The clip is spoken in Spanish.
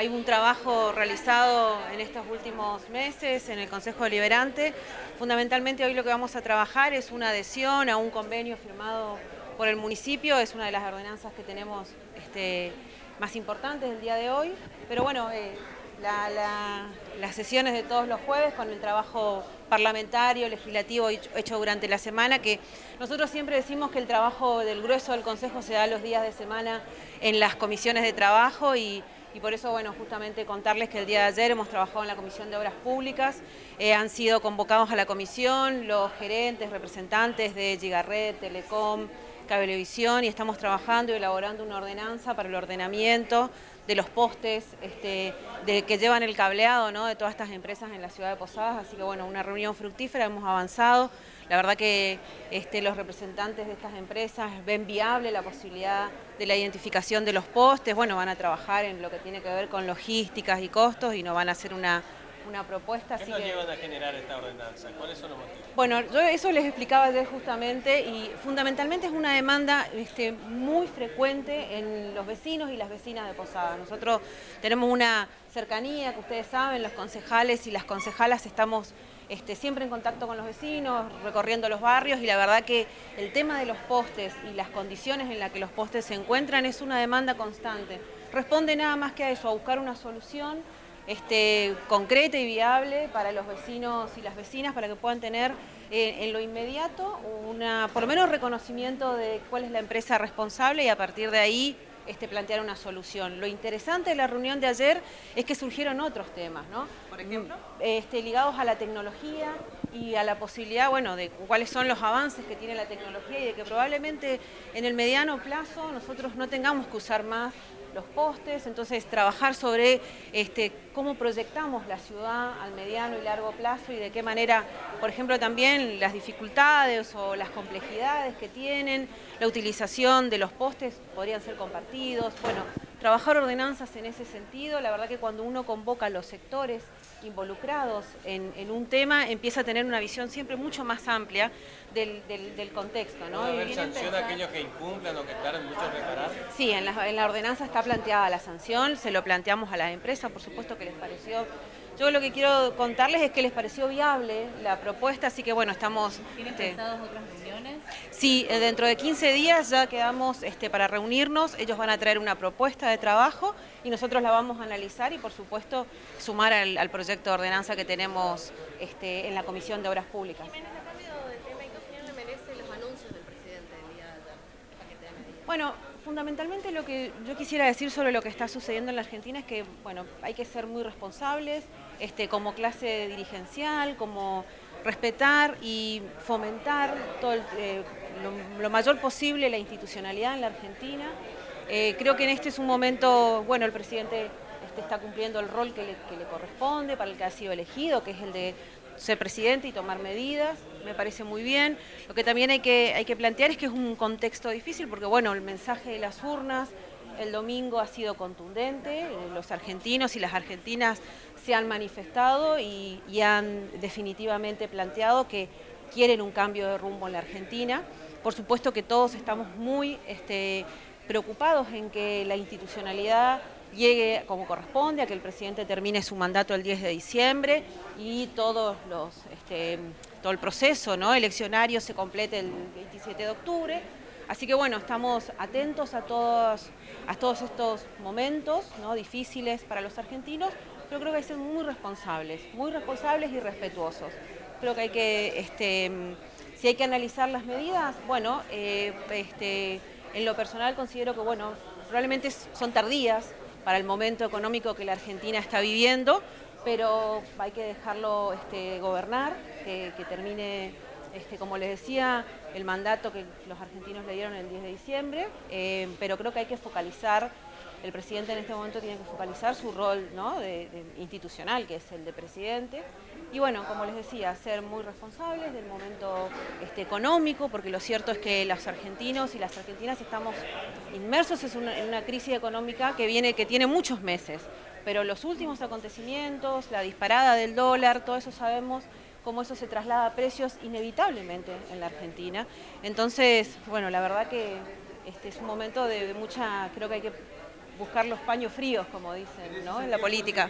Hay un trabajo realizado en estos últimos meses en el Consejo Deliberante. Fundamentalmente hoy lo que vamos a trabajar es una adhesión a un convenio firmado por el municipio, es una de las ordenanzas que tenemos este, más importantes del día de hoy. Pero bueno, eh, las sesiones de todos los jueves con el trabajo parlamentario, legislativo hecho durante la semana, que nosotros siempre decimos que el trabajo del grueso del Consejo se da los días de semana en las comisiones de trabajo y y por eso, bueno, justamente contarles que el día de ayer hemos trabajado en la Comisión de Obras Públicas, eh, han sido convocados a la comisión los gerentes, representantes de Gigarret, Telecom, Cablevisión y estamos trabajando y elaborando una ordenanza para el ordenamiento de los postes este, de, que llevan el cableado de todas estas empresas en la ciudad de Posadas, así que bueno, una reunión fructífera, hemos avanzado, la verdad que este, los representantes de estas empresas ven viable la posibilidad de la identificación de los postes, bueno, van a trabajar en lo que tiene que ver con logísticas y costos y no van a hacer una una propuesta. ¿Qué nos llevan a generar esta ordenanza? ¿Cuáles son los motivos? Bueno, yo eso les explicaba ayer justamente y fundamentalmente es una demanda este, muy frecuente en los vecinos y las vecinas de Posada. Nosotros tenemos una cercanía que ustedes saben, los concejales y las concejalas estamos este, siempre en contacto con los vecinos, recorriendo los barrios y la verdad que el tema de los postes y las condiciones en las que los postes se encuentran es una demanda constante. Responde nada más que a eso, a buscar una solución este, concreta y viable para los vecinos y las vecinas para que puedan tener eh, en lo inmediato una, por lo menos reconocimiento de cuál es la empresa responsable y a partir de ahí este, plantear una solución. Lo interesante de la reunión de ayer es que surgieron otros temas, ¿no? Por ejemplo. Este, ligados a la tecnología y a la posibilidad, bueno, de cuáles son los avances que tiene la tecnología y de que probablemente en el mediano plazo nosotros no tengamos que usar más los postes, entonces trabajar sobre este, cómo proyectamos la ciudad al mediano y largo plazo y de qué manera, por ejemplo, también las dificultades o las complejidades que tienen, la utilización de los postes podrían ser compartidos, bueno, trabajar ordenanzas en ese sentido, la verdad que cuando uno convoca a los sectores involucrados en, un tema, empieza a tener una visión siempre mucho más amplia del, contexto. ¿no? haber sanción a aquellos que incumplan o que tarden mucho en reparar? Sí, en la, en la ordenanza está planteada la sanción, se lo planteamos a las empresas, por supuesto que les pareció yo lo que quiero contarles es que les pareció viable la propuesta, así que bueno, estamos... ¿Tienen este, otras reuniones? Sí, eh, dentro de 15 días ya quedamos este, para reunirnos, ellos van a traer una propuesta de trabajo y nosotros la vamos a analizar y por supuesto sumar al, proyecto de ordenanza que tenemos este, en la Comisión de Obras Públicas. Bueno, fundamentalmente lo que yo quisiera decir sobre lo que está sucediendo en la Argentina es que, bueno, hay que ser muy responsables este, como clase dirigencial, como respetar y fomentar todo eh, lo, mayor posible la institucionalidad en la Argentina. Eh, creo que en este es un momento, bueno, el presidente este, está cumpliendo el rol que le, que le corresponde, para el que ha sido elegido, que es el de ser presidente y tomar medidas, me parece muy bien. Lo que también hay que, hay que plantear es que es un contexto difícil porque, bueno, el mensaje de las urnas el domingo ha sido contundente, eh, los argentinos y las argentinas se han manifestado y, han definitivamente planteado que quieren un cambio de rumbo en la Argentina. Por supuesto que todos estamos muy este, preocupados en que la institucionalidad llegue como corresponde, a que el presidente termine su mandato el 10 de diciembre y todos los, este, todo el proceso ¿no? eleccionario se complete el 27 de octubre. Así que bueno, estamos atentos a todos, a todos estos momentos ¿no? difíciles para los argentinos, pero creo que hay que ser muy responsables, muy responsables y respetuosos. Creo que hay que, este, si hay que analizar las medidas, bueno, eh, este, en lo personal considero que bueno, probablemente son tardías, para el momento económico que la Argentina está viviendo, pero hay que dejarlo este, gobernar, que, termine, este, como les decía, el mandato que los argentinos le dieron el 10 de diciembre, eh, pero creo que hay que focalizar, el presidente en este momento tiene que focalizar su rol institucional, que es el de presidente, y bueno, como les decía, ser muy responsables del momento este, económico, porque lo cierto es que los argentinos y las argentinas estamos inmersos en una, crisis económica que viene, que tiene muchos meses, pero los últimos acontecimientos, la disparada del dólar, todo eso sabemos cómo eso se traslada a precios inevitablemente en la Argentina. Entonces, bueno, la verdad que este es un momento de mucha, creo que hay que buscar los paños fríos, como dicen, ¿no? En la política.